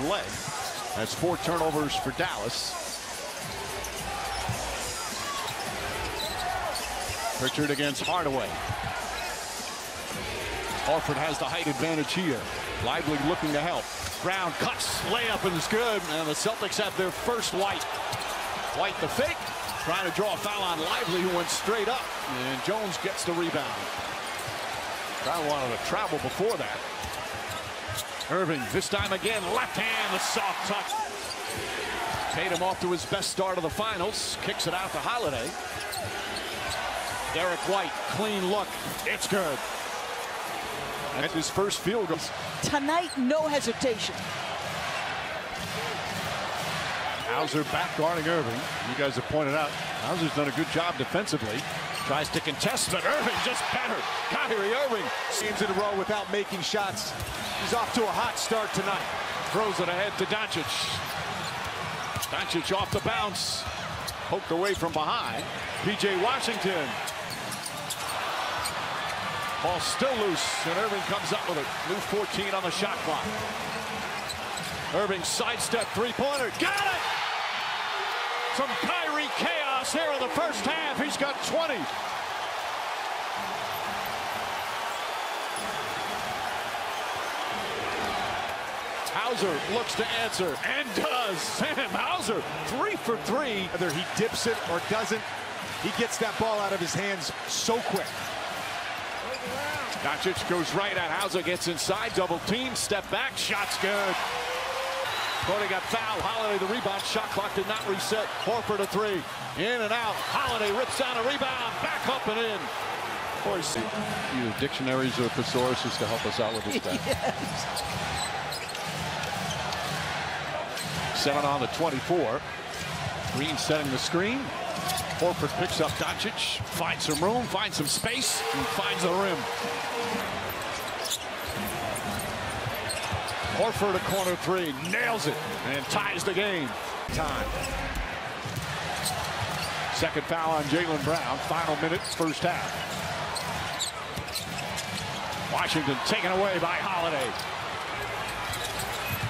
leg. That's four turnovers for Dallas. Pritchard against Hardaway. Horford has the height advantage here. Lively looking to help. Brown cuts, layup, and it's good. And the Celtics have their first white. White the fake, trying to draw a foul on Lively, who went straight up. And Jones gets the rebound. Brown wanted to travel before that. Irving, this time again, left hand, the soft touch. Tatum off to his best start of the finals. Kicks it out to Holiday. Derrick White, clean look. It's good. That's his first field goal. Tonight, no hesitation. Hauser back guarding Irving. You guys have pointed out, Hauser's done a good job defensively. Tries to contest, but Irving just better. Kyrie Irving. Games in a row without making shots. He's off to a hot start tonight. Throws it ahead to Doncic. Doncic off the bounce. Poked away from behind. P.J. Washington. Ball still loose, and Irving comes up with it. New 14 on the shot clock. Irving sidestep three-pointer. Got it! Chaos here in the first half. He's got 20. Hauser looks to answer and does. Sam Hauser, three for three. Whether he dips it or doesn't, he gets that ball out of his hands so quick. Doncic goes right at Hauser, gets inside, double team, step back, shot's good. Cody got fouled. Holiday the rebound. Shot clock did not reset. Horford a three. In and out. Holiday rips down a rebound. Back up and in. Boy, see. Either dictionaries or thesauruses to help us out with this guy. Yes. Seven on the 24. Green setting the screen. Horford picks up Doncic. Finds some room. Finds some space. And finds the rim. Horford a corner three, nails it, and ties the game. Time. Second foul on Jaylen Brown. Final minute, first half. Washington taken away by Holiday.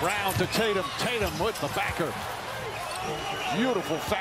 Brown to Tatum. Tatum with the backer. Beautiful fast.